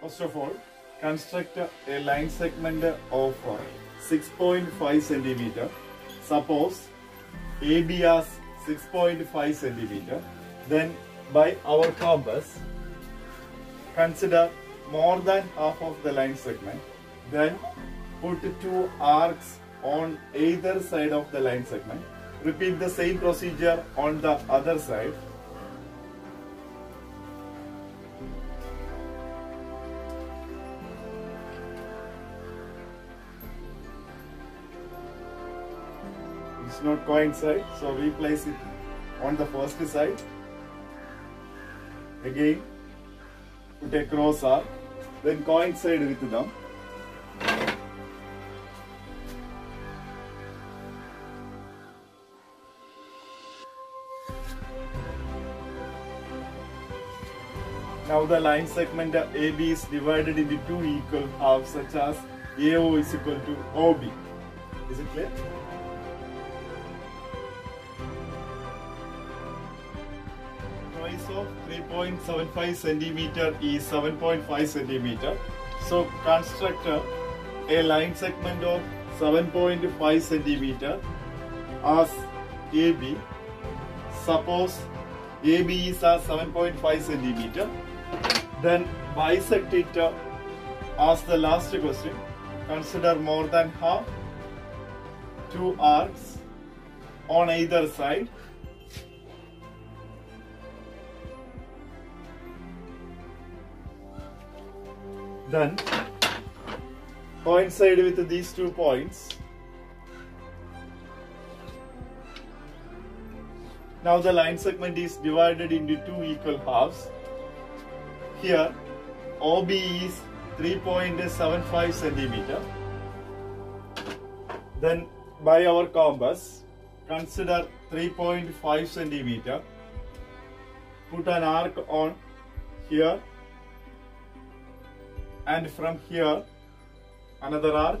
First of all, construct a line segment of uh, 6.5 centimeter. Suppose AB as 6.5 centimeter. Then by our compass, consider more than half of the line segment. Then put two arcs on either side of the line segment. Repeat the same procedure on the other side. It's not coincide, so we place it on the first side. Again, put a cross arc, then coincide with them. Now the line segment AB is divided into two equal halves such as AO is equal to OB. Is it clear? 3.75 centimeter is 7.5 centimeter. So construct a, line segment of 7.5 centimeter as AB. Suppose AB is a 7.5 centimeter. Then bisect it uh, as the last question. Consider more than half. Two arcs on either side. Then coincide with these two points. Now the line segment is divided into two equal halves. Here OB is 3.75 centimeter. Then by our compass consider 3.5 centimeter. Put an arc on here and from here another arc.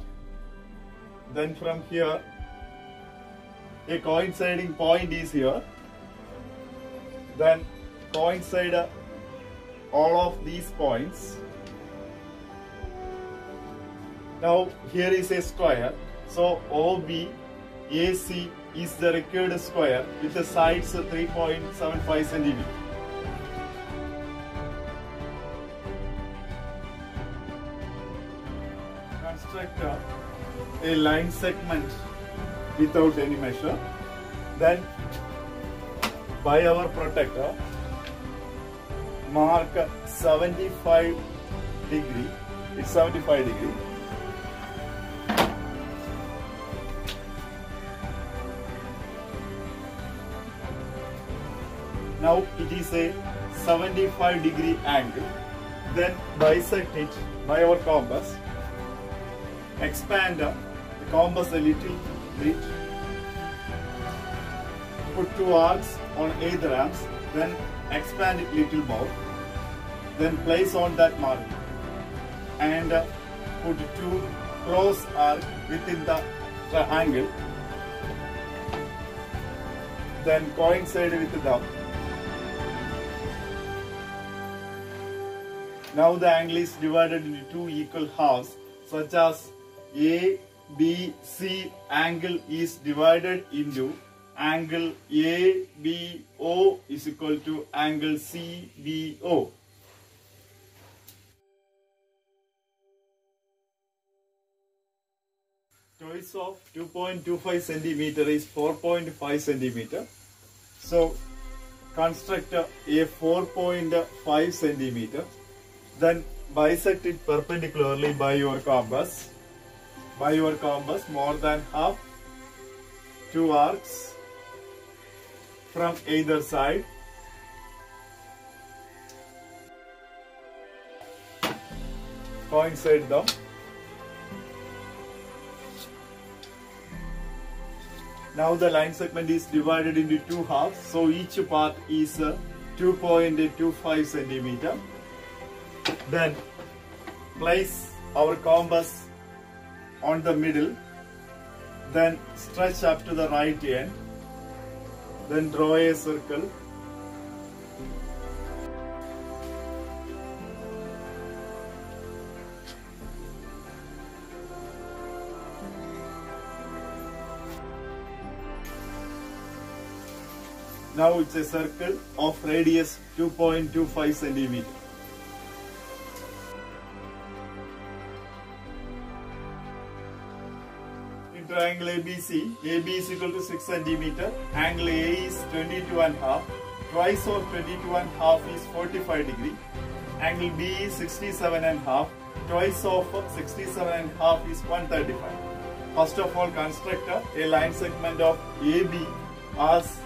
Then from here a coinciding point is here then coincide all of these points. Now here is a square. So OB AC is the required square with the sides 3.75 centimeter. Construct a, a line segment without any measure. Then by our protector mark 75 degree it's 75 degree now it is a 75 degree angle then bisect it by our compass expand the compass a little bit. Put two arcs on either arms, then expand it little more, then place on that mark. And uh, put two cross arc within the triangle, then coincide with them. Now the angle is divided into two equal halves such as A, B, C angle is divided into angle ABO is equal to angle CBO. Twice of 2.25 centimeter is 4.5 centimeter. So construct a 4.5 centimeter. Then bisect it perpendicularly by your compass. By your compass more than half two arcs from either side. Coincide them. Now the line segment is divided into two halves, so each part is uh, 2.25 centimeter. Then place our compass on the middle then stretch up to the right end then draw a circle Now it's a circle of radius 2.25 cm. In triangle ABC, AB is equal to 6 centimeter, angle A is 22 and half, twice of 22 and half is 45 degree, angle B is 67 and half, twice of 67 and half is 135. First of all, construct a line segment of AB as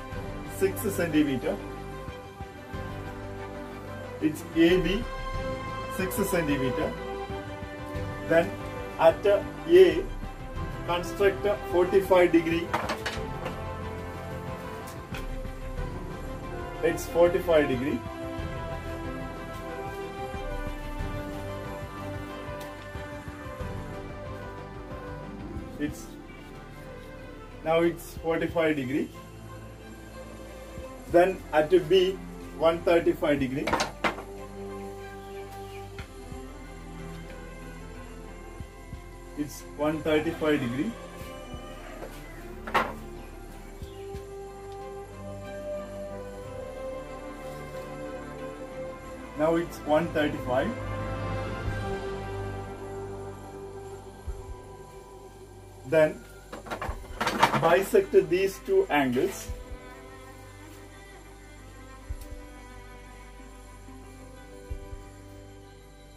6 centimeter. It's AB 6 centimeter. Then at A, construct a 45 degree. It's 45 degree. It's now it's 45 degree. Then at B 135 degree. It's 135 degree. Now it's 135. Then bisect these two angles.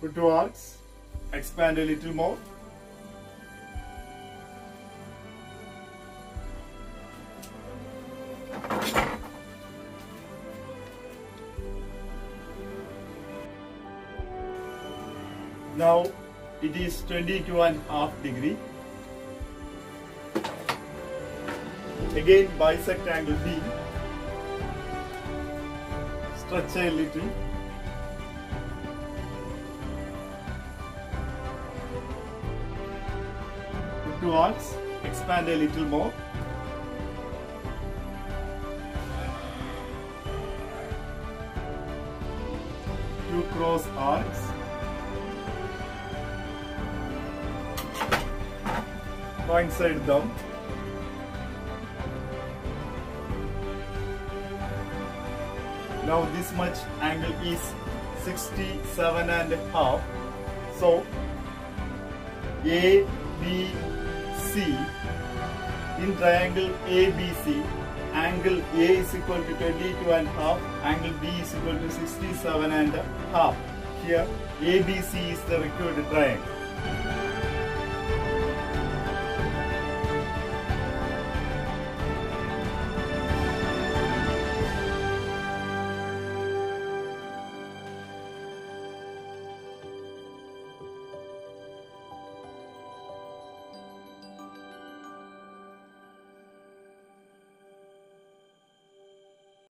Put two arcs, expand a little more. It is 22 and half degree. Again bisect angle B. Stretch a little. Arcs, expand a little more. Two cross arcs. Coincide them. Now this much angle is 67 and a half. So A, B, C in triangle ABC angle A is equal to 22 and half, angle B is equal to 67 and half. Here ABC is the required triangle.